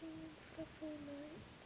doing stuff all night.